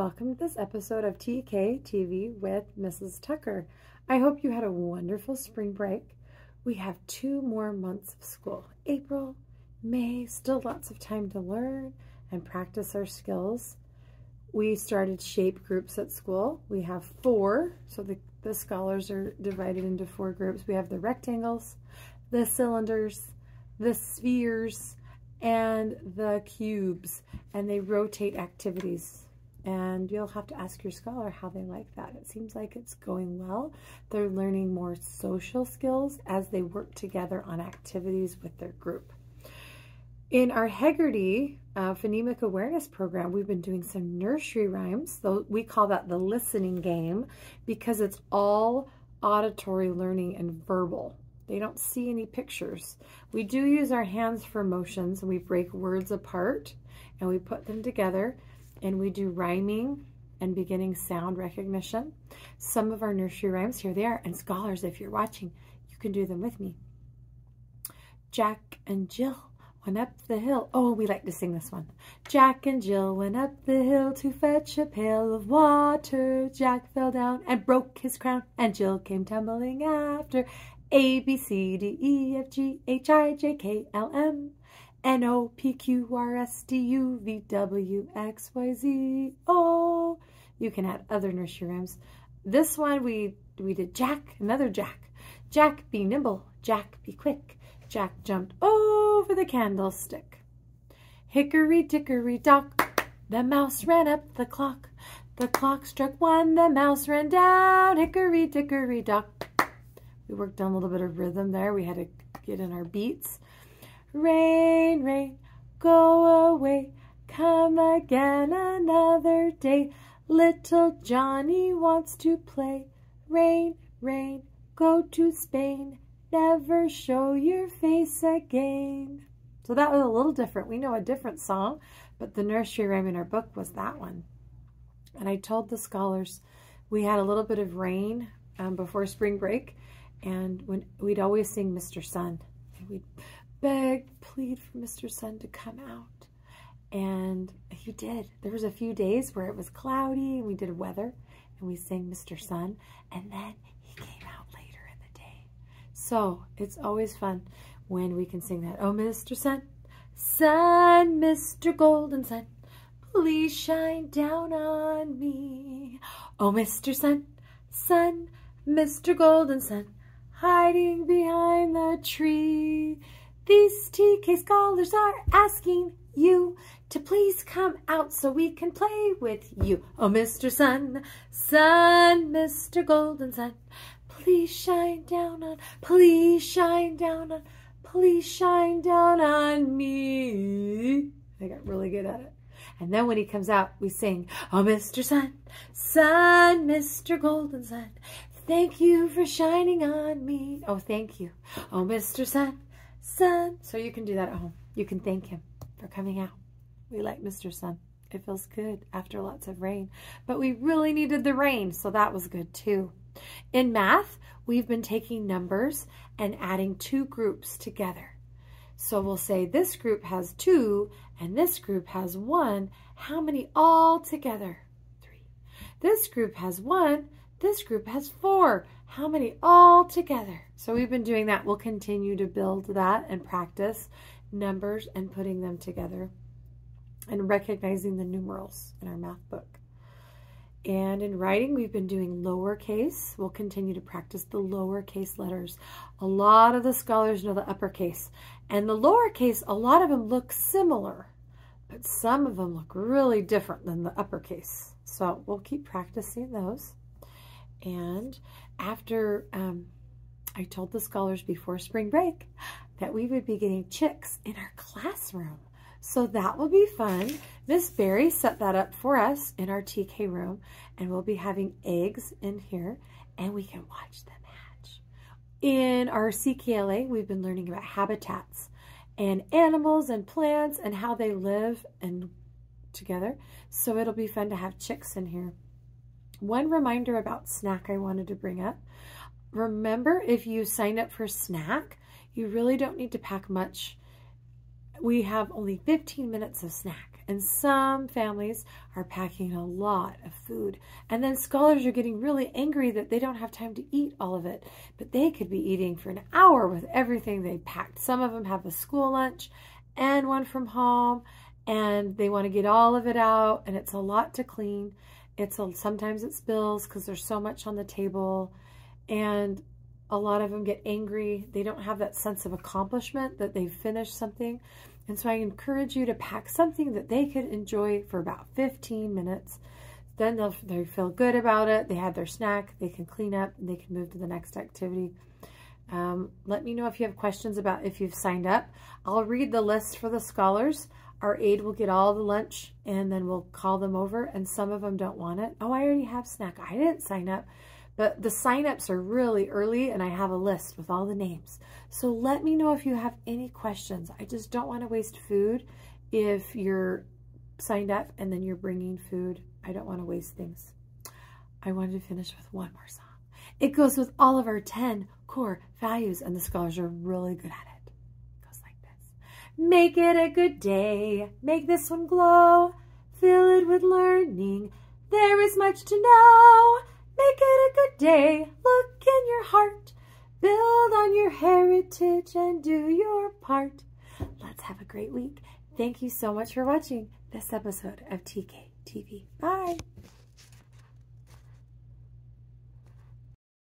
Welcome to this episode of TK TV with Mrs. Tucker. I hope you had a wonderful spring break. We have two more months of school April, May, still lots of time to learn and practice our skills. We started shape groups at school. We have four, so the, the scholars are divided into four groups. We have the rectangles, the cylinders, the spheres, and the cubes, and they rotate activities and you'll have to ask your scholar how they like that. It seems like it's going well. They're learning more social skills as they work together on activities with their group. In our Heggerty uh, Phonemic Awareness Program, we've been doing some nursery rhymes. So we call that the listening game because it's all auditory learning and verbal. They don't see any pictures. We do use our hands for motions and we break words apart and we put them together and we do rhyming and beginning sound recognition. Some of our nursery rhymes, here they are. And scholars, if you're watching, you can do them with me. Jack and Jill went up the hill. Oh, we like to sing this one. Jack and Jill went up the hill to fetch a pail of water. Jack fell down and broke his crown, and Jill came tumbling after. A, B, C, D, E, F, G, H, I, J, K, L, M. N O P Q R S T U V W X Y Z O. You can add other nursery rhymes. This one we we did Jack, another Jack. Jack be nimble, Jack be quick. Jack jumped over the candlestick. Hickory dickory dock, the mouse ran up the clock. The clock struck one, the mouse ran down. Hickory dickory dock. We worked on a little bit of rhythm there. We had to get in our beats. Rain, rain, go away, come again another day. Little Johnny wants to play. Rain, rain, go to Spain, never show your face again. So that was a little different. We know a different song, but the nursery rhyme in our book was that one. And I told the scholars we had a little bit of rain um, before spring break, and when we'd always sing Mr. Sun. We'd beg, plead for Mr. Sun to come out. And he did. There was a few days where it was cloudy and we did weather and we sang Mr. Sun and then he came out later in the day. So it's always fun when we can sing that. Oh, Mr. Sun, Sun, Mr. Golden Sun, please shine down on me. Oh, Mr. Sun, Sun, Mr. Golden Sun, hiding behind the tree. These TK scholars are asking you to please come out so we can play with you. Oh, Mr. Sun, Sun, Mr. Golden Sun, please shine down on, please shine down on, please shine down on me. I got really good at it. And then when he comes out, we sing, Oh, Mr. Sun, Sun, Mr. Golden Sun, thank you for shining on me. Oh, thank you. Oh, Mr. Sun, Sun. So you can do that at home. You can thank him for coming out. We like Mr. Sun. It feels good after lots of rain. But we really needed the rain, so that was good too. In math, we've been taking numbers and adding two groups together. So we'll say this group has two and this group has one. How many all together? Three. This group has one. This group has four. How many all together? So we've been doing that. We'll continue to build that and practice numbers and putting them together and recognizing the numerals in our math book. And in writing, we've been doing lowercase. We'll continue to practice the lowercase letters. A lot of the scholars know the uppercase. And the lowercase, a lot of them look similar, but some of them look really different than the uppercase. So we'll keep practicing those. And after um, I told the scholars before spring break that we would be getting chicks in our classroom. So that will be fun. Miss Berry set that up for us in our TK room, and we'll be having eggs in here, and we can watch them hatch. In our CKLA, we've been learning about habitats and animals and plants and how they live and together. So it'll be fun to have chicks in here. One reminder about snack I wanted to bring up. Remember, if you sign up for snack, you really don't need to pack much. We have only 15 minutes of snack, And some families are packing a lot of food. And then scholars are getting really angry that they don't have time to eat all of it. But they could be eating for an hour with everything they packed. Some of them have a school lunch and one from home. And they want to get all of it out. And it's a lot to clean. It's a, sometimes it spills because there's so much on the table. And a lot of them get angry. They don't have that sense of accomplishment that they've finished something. And so I encourage you to pack something that they could enjoy for about 15 minutes. Then they'll they feel good about it. They had their snack. They can clean up. They can move to the next activity. Um, let me know if you have questions about if you've signed up. I'll read the list for the scholars. Our aide will get all the lunch and then we'll call them over and some of them don't want it. Oh, I already have snack. I didn't sign up. But the signups are really early and I have a list with all the names. So let me know if you have any questions. I just don't want to waste food if you're signed up and then you're bringing food. I don't want to waste things. I wanted to finish with one more song. It goes with all of our 10 core values and the scholars are really good at it. Make it a good day. Make this one glow. Fill it with learning. There is much to know. Make it a good day. Look in your heart. Build on your heritage and do your part. Let's have a great week. Thank you so much for watching this episode of TK TV. Bye.